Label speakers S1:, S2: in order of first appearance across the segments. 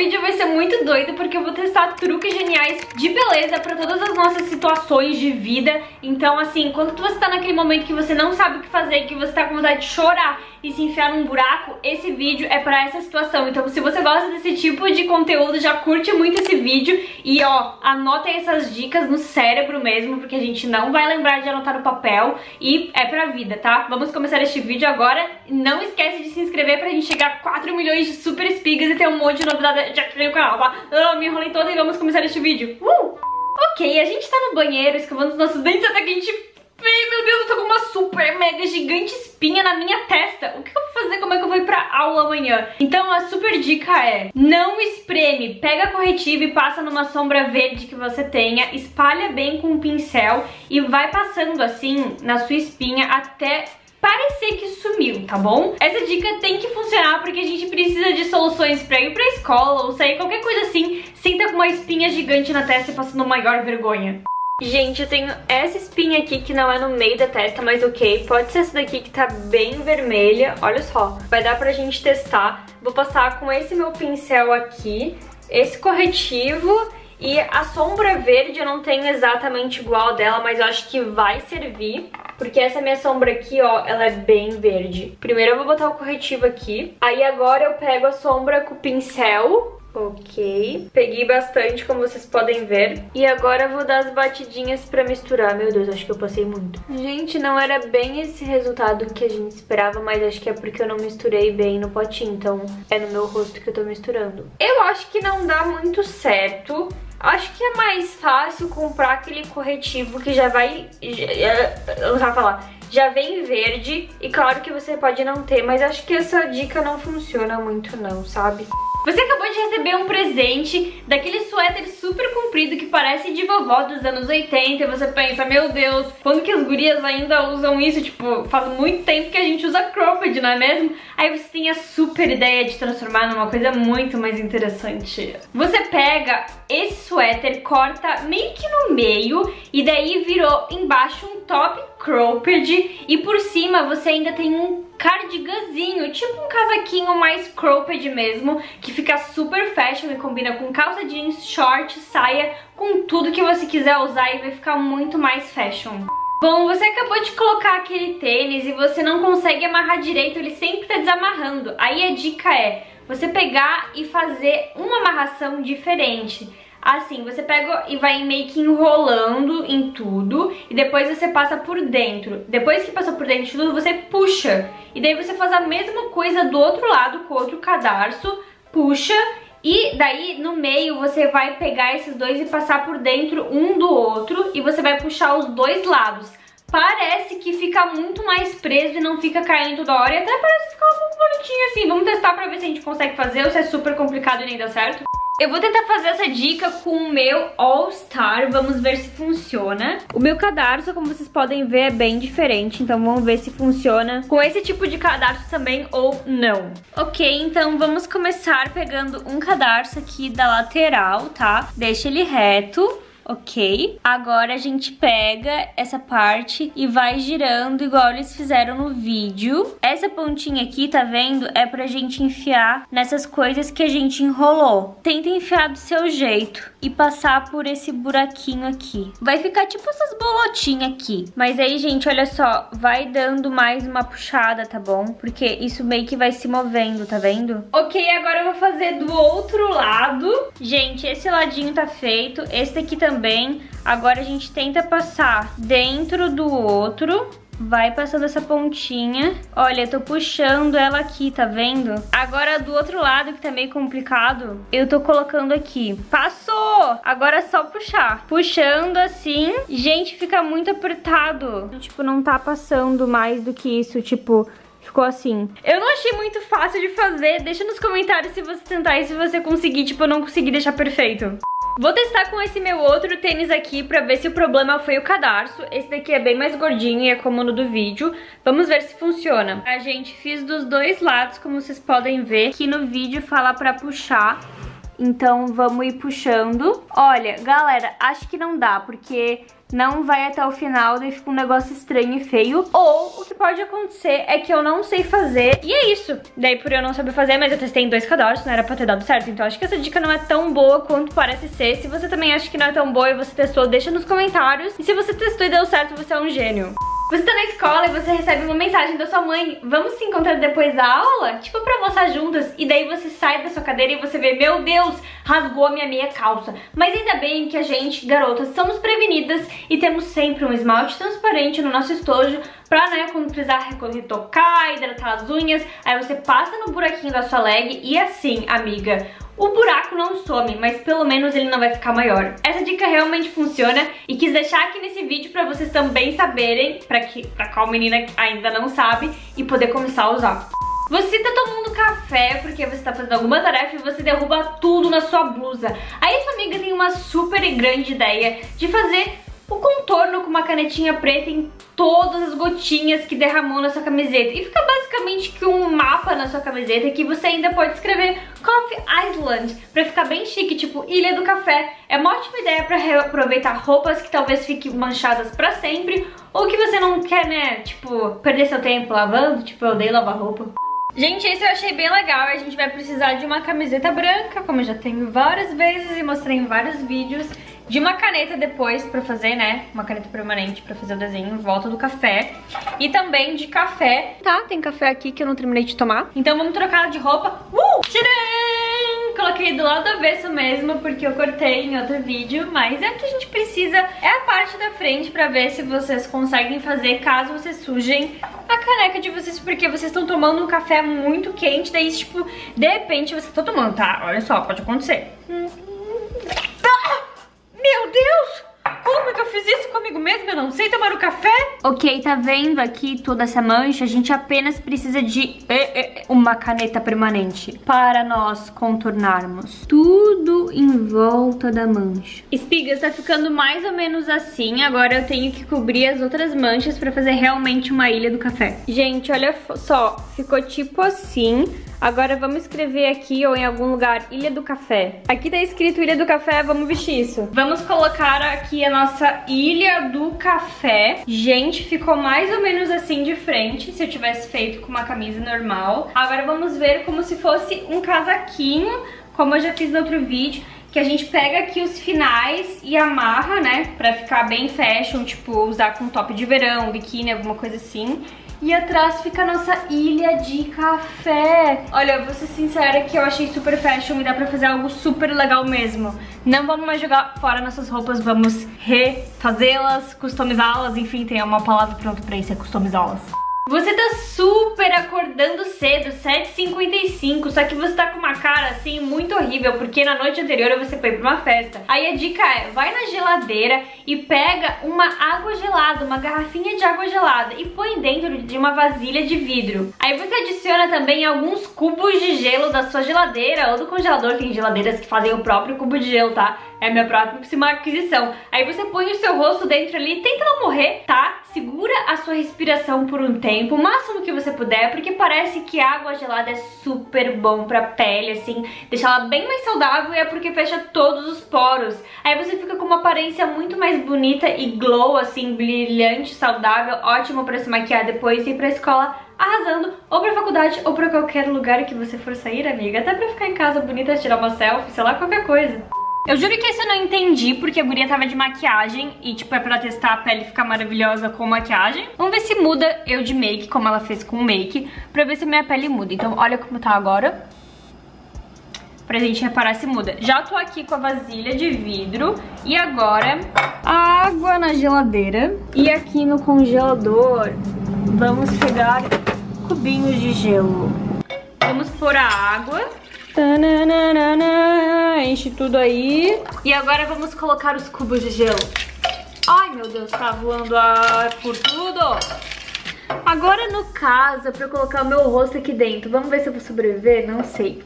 S1: vídeo vai ser muito doido porque eu vou testar truques geniais de beleza pra todas as nossas situações de vida. Então, assim, quando você tá naquele momento que você não sabe o que fazer, que você tá com vontade de chorar e se enfiar num buraco, esse vídeo é pra essa situação. Então, se você gosta desse tipo de conteúdo, já curte muito esse vídeo e, ó, anotem essas dicas no cérebro mesmo, porque a gente não vai lembrar de anotar no papel e é pra vida, tá? Vamos começar este vídeo agora. Não esquece de se inscrever pra gente chegar a 4 milhões de super espigas e ter um monte de novidade já criei o canal, tá? Eu me enrolei toda e vamos começar este vídeo. Uh! Ok, a gente tá no banheiro escovando os nossos dentes até que a gente... Meu Deus, eu tô com uma super mega gigante espinha na minha testa. O que eu vou fazer? Como é que eu vou ir pra aula amanhã? Então a super dica é, não espreme. Pega corretivo e passa numa sombra verde que você tenha, espalha bem com um pincel e vai passando assim na sua espinha até parecer que sumiu, tá bom? Essa dica tem que funcionar porque a gente precisa de soluções pra ir pra escola ou sair qualquer coisa assim sem com uma espinha gigante na testa e passando maior vergonha. Gente, eu tenho essa espinha aqui que não é no meio da testa, mas ok. Pode ser essa daqui que tá bem vermelha. Olha só, vai dar pra gente testar. Vou passar com esse meu pincel aqui, esse corretivo e a sombra verde eu não tenho exatamente igual dela, mas eu acho que vai servir. Porque essa minha sombra aqui, ó, ela é bem verde. Primeiro eu vou botar o corretivo aqui. Aí agora eu pego a sombra com o pincel. Ok. Peguei bastante, como vocês podem ver. E agora vou dar as batidinhas pra misturar. Meu Deus, acho que eu passei muito. Gente, não era bem esse resultado que a gente esperava, mas acho que é porque eu não misturei bem no potinho. Então é no meu rosto que eu tô misturando. Eu acho que não dá muito certo. Acho que é mais fácil comprar aquele corretivo que já vai... Eu não falar já vem verde e claro que você pode não ter, mas acho que essa dica não funciona muito não, sabe? Você acabou de receber um presente daquele suéter super comprido que parece de vovó dos anos 80 e você pensa, meu Deus, quando que as gurias ainda usam isso? Tipo, faz muito tempo que a gente usa cropped, não é mesmo? Aí você tem a super ideia de transformar numa coisa muito mais interessante. Você pega esse suéter, corta meio que no meio e daí virou embaixo um top cropped e por cima você ainda tem um cardiganzinho, tipo um casaquinho mais cropped mesmo, que fica super fashion e combina com calça jeans, short, saia, com tudo que você quiser usar e vai ficar muito mais fashion. Bom, você acabou de colocar aquele tênis e você não consegue amarrar direito, ele sempre tá desamarrando. Aí a dica é você pegar e fazer uma amarração diferente. Assim, você pega e vai meio que enrolando em tudo e depois você passa por dentro. Depois que passou por dentro de tudo, você puxa. E daí você faz a mesma coisa do outro lado com o outro cadarço, puxa e daí no meio você vai pegar esses dois e passar por dentro um do outro e você vai puxar os dois lados. Parece que fica muito mais preso e não fica caindo toda hora e até parece ficar um pouco bonitinho assim. Vamos testar pra ver se a gente consegue fazer ou se é super complicado e nem dá certo. Eu vou tentar fazer essa dica com o meu All Star, vamos ver se funciona. O meu cadarço, como vocês podem ver, é bem diferente, então vamos ver se funciona com esse tipo de cadarço também ou não. Ok, então vamos começar pegando um cadarço aqui da lateral, tá? Deixa ele reto ok? Agora a gente pega essa parte e vai girando igual eles fizeram no vídeo. Essa pontinha aqui, tá vendo? É pra gente enfiar nessas coisas que a gente enrolou. Tenta enfiar do seu jeito e passar por esse buraquinho aqui. Vai ficar tipo essas bolotinhas aqui. Mas aí, gente, olha só, vai dando mais uma puxada, tá bom? Porque isso meio que vai se movendo, tá vendo? Ok, agora eu vou fazer do outro lado. Gente, esse ladinho tá feito, esse daqui também. Agora a gente tenta passar dentro do outro vai passando essa pontinha. Olha, eu tô puxando ela aqui, tá vendo? Agora do outro lado, que tá meio complicado, eu tô colocando aqui. Passou! Agora é só puxar. Puxando assim, gente, fica muito apertado. Tipo, não tá passando mais do que isso, tipo... Ficou assim. Eu não achei muito fácil de fazer. Deixa nos comentários se você tentar e se você conseguir. Tipo, eu não consegui deixar perfeito. Vou testar com esse meu outro tênis aqui pra ver se o problema foi o cadarço. Esse daqui é bem mais gordinho e é como no do vídeo. Vamos ver se funciona. A gente fiz dos dois lados, como vocês podem ver. Aqui no vídeo fala pra puxar. Então vamos ir puxando. Olha, galera, acho que não dá, porque não vai até o final, daí fica um negócio estranho e feio. Ou o que pode acontecer é que eu não sei fazer e é isso. Daí por eu não saber fazer, mas eu testei em dois cadastros, não era pra ter dado certo. Então acho que essa dica não é tão boa quanto parece ser. Se você também acha que não é tão boa e você testou, deixa nos comentários. E se você testou e deu certo, você é um gênio. Você tá na escola e você recebe uma mensagem da sua mãe, vamos se encontrar depois da aula? Tipo pra almoçar juntas, e daí você sai da sua cadeira e você vê, meu Deus, rasgou a minha meia calça. Mas ainda bem que a gente, garotas, somos prevenidas e temos sempre um esmalte transparente no nosso estojo pra, né, quando precisar recolher, tocar, hidratar as unhas, aí você passa no buraquinho da sua leg e assim, amiga, o buraco não some, mas pelo menos ele não vai ficar maior. Essa dica realmente funciona e quis deixar aqui nesse vídeo pra vocês também saberem, pra, que, pra qual menina ainda não sabe, e poder começar a usar. Você tá tomando café porque você tá fazendo alguma tarefa e você derruba tudo na sua blusa. Aí sua amiga tem uma super grande ideia de fazer o contorno com uma canetinha preta em todas as gotinhas que derramou na sua camiseta. E fica basicamente que um mapa na sua camiseta que você ainda pode escrever Coffee Island pra ficar bem chique, tipo Ilha do Café. É uma ótima ideia pra reaproveitar roupas que talvez fiquem manchadas pra sempre ou que você não quer, né, tipo, perder seu tempo lavando, tipo eu odeio lavar roupa. Gente, esse eu achei bem legal. A gente vai precisar de uma camiseta branca, como eu já tenho várias vezes e mostrei em vários vídeos de uma caneta depois pra fazer, né, uma caneta permanente pra fazer o desenho em volta do café. E também de café. Tá, tem café aqui que eu não terminei de tomar. Então vamos trocar de roupa. Uh! Tcharam! Coloquei do lado avesso mesmo, porque eu cortei em outro vídeo, mas é o que a gente precisa. É a parte da frente pra ver se vocês conseguem fazer caso vocês sujem a caneca de vocês, porque vocês estão tomando um café muito quente, daí, tipo, de repente você tá tomando, tá? Olha só, pode acontecer. Hum. Meu Deus! Como que eu fiz isso comigo mesma? Eu não sei tomar o café? Ok, tá vendo aqui toda essa mancha? A gente apenas precisa de eh, eh, uma caneta permanente para nós contornarmos tudo em volta da mancha. Espigas, tá ficando mais ou menos assim. Agora eu tenho que cobrir as outras manchas para fazer realmente uma ilha do café. Gente, olha só, ficou tipo assim. Agora vamos escrever aqui ou em algum lugar Ilha do Café. Aqui tá escrito Ilha do Café, vamos vestir isso. Vamos colocar aqui a nossa Ilha do Café. Gente, ficou mais ou menos assim de frente, se eu tivesse feito com uma camisa normal. Agora vamos ver como se fosse um casaquinho, como eu já fiz no outro vídeo que a gente pega aqui os finais e amarra, né, pra ficar bem fashion, tipo, usar com top de verão, biquíni, alguma coisa assim. E atrás fica a nossa ilha de café. Olha, vou ser sincera que eu achei super fashion e dá pra fazer algo super legal mesmo. Não vamos mais jogar fora nossas roupas, vamos refazê-las, customizá-las, enfim, tem uma palavra pronta pra isso, é customizá-las. Você tá super acordando cedo, 7h55, só que você tá com uma cara assim muito horrível, porque na noite anterior você foi pra uma festa. Aí a dica é, vai na geladeira e pega uma água gelada, uma garrafinha de água gelada e põe dentro de uma vasilha de vidro. Aí você adiciona também alguns cubos de gelo da sua geladeira ou do congelador, tem geladeiras que fazem o próprio cubo de gelo, tá? É a minha próxima aquisição. Aí você põe o seu rosto dentro ali, tenta não morrer, tá? Segura a sua respiração por um tempo, o máximo que você puder, porque parece que água gelada é super bom pra pele, assim, deixa ela bem mais saudável e é porque fecha todos os poros. Aí você fica com uma aparência muito mais bonita e glow, assim, brilhante, saudável, ótimo pra se maquiar depois e ir pra escola arrasando, ou pra faculdade, ou pra qualquer lugar que você for sair, amiga. Até pra ficar em casa bonita, tirar uma selfie, sei lá, qualquer coisa. Eu juro que esse eu não entendi, porque a guria tava de maquiagem e, tipo, é pra testar a pele ficar maravilhosa com maquiagem. Vamos ver se muda eu de make, como ela fez com make, pra ver se minha pele muda. Então, olha como tá agora. Pra gente reparar se muda. Já tô aqui com a vasilha de vidro e agora água na geladeira. E aqui no congelador vamos pegar cubinhos de gelo. Vamos pôr a água enche tudo aí. E agora vamos colocar os cubos de gelo. Ai, meu Deus, tá voando ar por tudo. Agora, no caso, é pra eu colocar o meu rosto aqui dentro. Vamos ver se eu vou sobreviver? Não sei.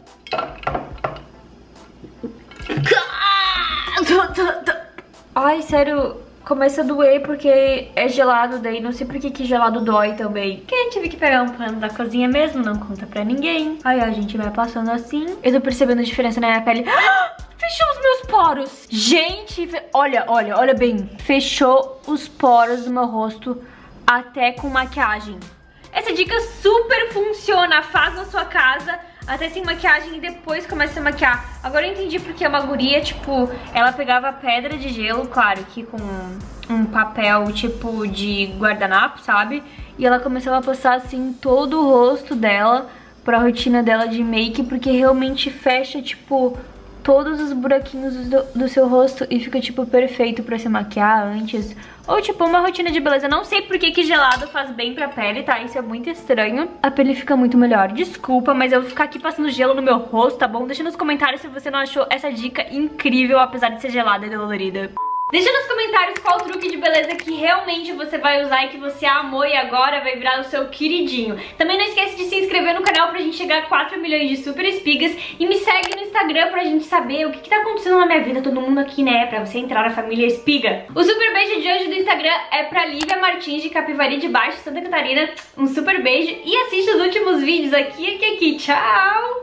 S1: Ai, sério, começa a doer porque é gelado, daí não sei por que, que gelado dói também. Que eu tive que pegar um pano da cozinha mesmo, não conta pra ninguém. Aí a gente vai passando assim. Eu tô percebendo a diferença na minha pele. Ah, fechou os meus poros. Gente, olha, olha, olha bem. Fechou os poros do meu rosto até com maquiagem. Essa dica super funciona, faz na sua até sem maquiagem e depois começa a maquiar. Agora eu entendi porque uma guria, tipo, ela pegava pedra de gelo, claro, aqui com um papel tipo de guardanapo, sabe? E ela começava a passar assim todo o rosto dela pra rotina dela de make, porque realmente fecha, tipo, todos os buraquinhos do, do, seu rosto e fica, tipo, perfeito pra se maquiar antes. Ou, tipo, uma rotina de beleza. Não sei por que, que gelado faz bem pra pele, tá? Isso é muito estranho. A pele fica muito melhor. Desculpa, mas eu vou ficar aqui passando gelo no meu rosto, tá bom? Deixa nos comentários se você não achou essa dica incrível, apesar de ser gelada e dolorida. Deixa nos comentários qual truque de beleza que realmente você vai usar e que você amou e agora vai virar o seu queridinho. Também não esquece de se inscrever no canal pra gente chegar a 4 milhões de super espigas e me segue no Instagram pra gente saber o que, que tá acontecendo na minha vida, todo mundo aqui, né, pra você entrar na família espiga. O super beijo de hoje do Instagram é pra Lívia Martins de Capivari de Baixo, Santa Catarina. Um super beijo e assista os últimos vídeos aqui, aqui, aqui. Tchau!